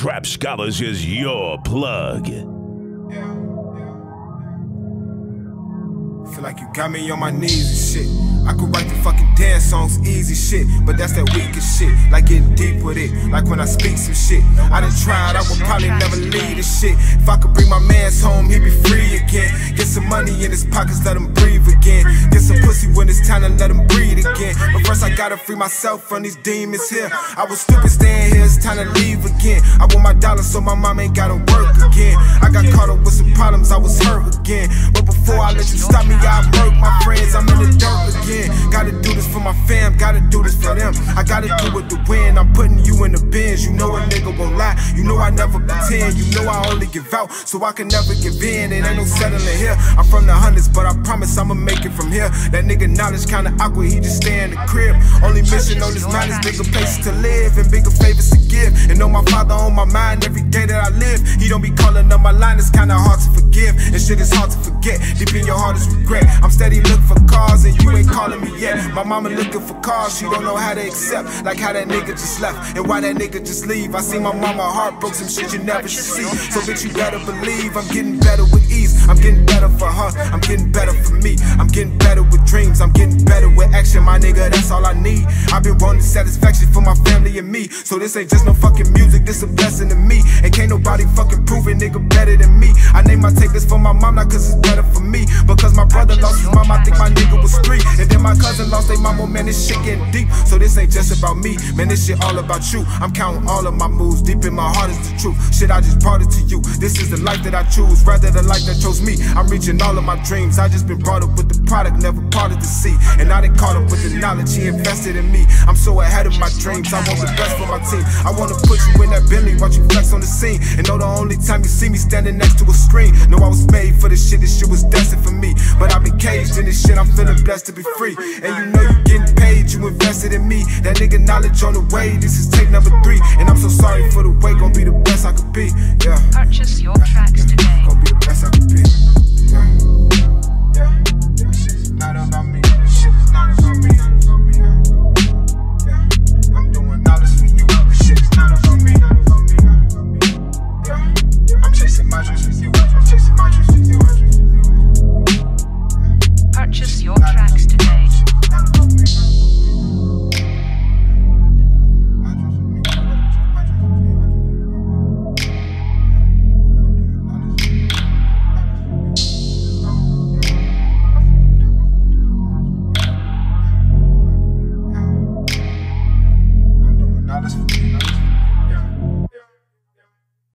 Trap Scholars is your plug. Like you got me on my knees and shit. I could write the fucking dance songs, easy shit. But that's that weakest shit. Like getting deep with it. Like when I speak some shit. I done tried, I would probably never leave this shit. If I could bring my mans home, he'd be free again. Get some money in his pockets, let him breathe again. Get some pussy when it's time to let him breathe again. But first I gotta free myself from these demons here. I was stupid staying here, it's time to leave again. I want my dollars so my mom ain't gotta work again. I got caught up with some problems, I was hurt again. Let you stop me, I murk my friends, I'm in the dirt again. Gotta do this for my fam, gotta do this for them. I gotta do it to win. I'm putting you in the bins. You know a nigga won't lie. You know I never pretend. You know I only give out, so I can never give in. It ain't no settling here. I'm from the hundreds, but I promise I'ma make it from here. That nigga Naledge kinda awkward, he just stay in the crib. Only mission on this mind is bigger places to live and bigger favors to give. And know my father on my mind don't be calling on my line, it's kinda hard to forgive. And shit is hard to forget. Deep in your heart is regret. I'm steady looking for cars and you ain't calling me yet. My mama looking for cars, she don't know how to accept. Like how that nigga just left and why that nigga just leave. I see my mama heart broke, some shit you never should see. So bitch, you better believe I'm getting better with ease. I'm getting better for her, I'm getting better for me. I'm getting better with dreams, I'm getting better with action, my nigga. That's all I need. I've been wanting satisfaction for my family and me. So this ain't just no fucking music, this a blessing to me. And can't nobody fucking prove it, nigga, better than me. I name my take this for my mom, not cause it's better lost his mom, I think my nigga was three. And then my cousin lost their mama, man, this shit getting deep. So this ain't just about me, man, this shit all about you. I'm counting all of my moves, deep in my heart is the truth. Shit, I just brought it to you. This is the life that I choose, rather the life that chose me. I'm reaching all of my dreams. I just been brought up with the product, never parted the sea. And I done caught up with the knowledge he invested in me. I'm so ahead of my dreams. I want the best for my team. I wanna put you in that Bentley, watch you flex on the scene. And know the only time you see me standing next to a screen. Made for this shit, this shit was destined for me. But I've been caged in this shit, I'm feeling blessed to be free. And you know you getting paid, you invested in me. That nigga Naledge on the way, this is take number three. And I'm so sorry for the way, gonna be